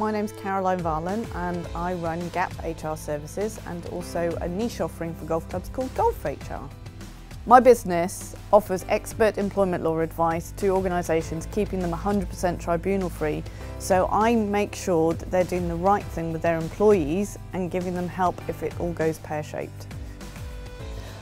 my name's Caroline Warlen and I run Gap HR Services and also a niche offering for golf clubs called Golf HR. My business offers expert employment law advice to organisations keeping them 100% tribunal free so I make sure that they're doing the right thing with their employees and giving them help if it all goes pear-shaped.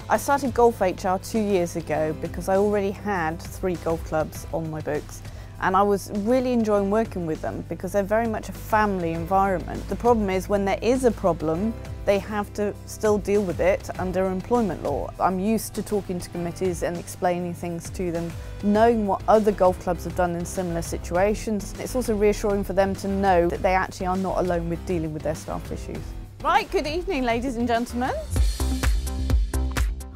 I started Golf HR two years ago because I already had three golf clubs on my books and I was really enjoying working with them because they're very much a family environment. The problem is when there is a problem, they have to still deal with it under employment law. I'm used to talking to committees and explaining things to them, knowing what other golf clubs have done in similar situations. It's also reassuring for them to know that they actually are not alone with dealing with their staff issues. Right, good evening ladies and gentlemen.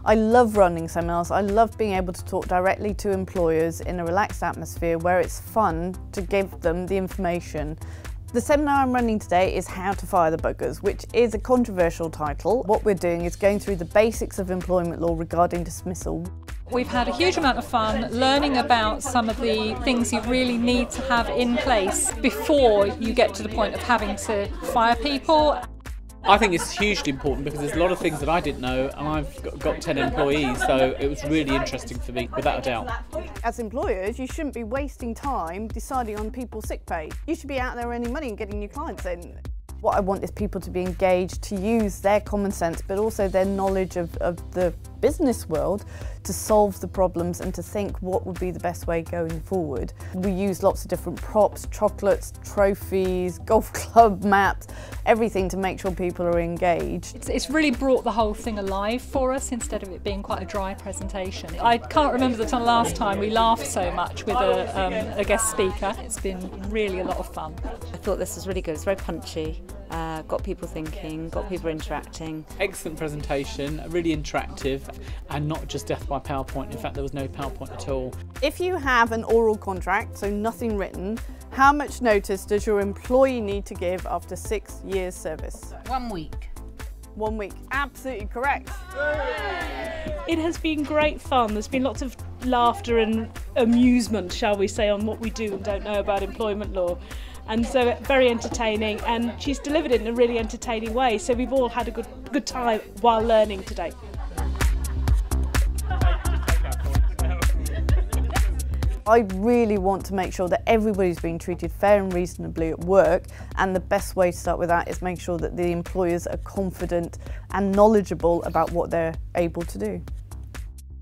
I love running seminars. I love being able to talk directly to employers in a relaxed atmosphere where it's fun to give them the information. The seminar I'm running today is How to Fire the Buggers, which is a controversial title. What we're doing is going through the basics of employment law regarding dismissal. We've had a huge amount of fun learning about some of the things you really need to have in place before you get to the point of having to fire people. I think it's hugely important because there's a lot of things that I didn't know, and I've got 10 employees, so it was really interesting for me, without a doubt. As employers, you shouldn't be wasting time deciding on people's sick pay. You should be out there earning money and getting new clients in. What I want is people to be engaged, to use their common sense, but also their knowledge of, of the business world to solve the problems and to think what would be the best way going forward. We use lots of different props, chocolates, trophies, golf club maps, everything to make sure people are engaged. It's, it's really brought the whole thing alive for us instead of it being quite a dry presentation. I can't remember the time last time we laughed so much with a, um, a guest speaker. It's been really a lot of fun. I thought this was really good. It's very punchy. Uh, got people thinking, got people interacting. Excellent presentation, really interactive and not just death by PowerPoint. In fact, there was no PowerPoint at all. If you have an oral contract, so nothing written, how much notice does your employee need to give after six years service? One week. One week, absolutely correct. It has been great fun. There's been lots of laughter and amusement, shall we say, on what we do and don't know about employment law and so very entertaining and she's delivered it in a really entertaining way so we've all had a good good time while learning today. I really want to make sure that everybody's being treated fair and reasonably at work and the best way to start with that is make sure that the employers are confident and knowledgeable about what they're able to do.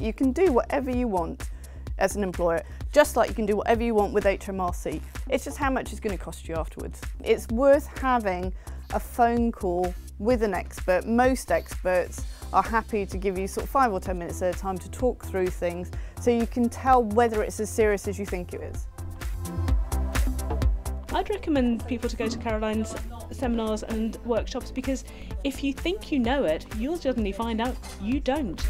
You can do whatever you want as an employer, just like you can do whatever you want with HMRC. It's just how much it's going to cost you afterwards. It's worth having a phone call with an expert. Most experts are happy to give you sort of five or 10 minutes at a time to talk through things so you can tell whether it's as serious as you think it is. I'd recommend people to go to Caroline's seminars and workshops because if you think you know it, you'll suddenly find out you don't.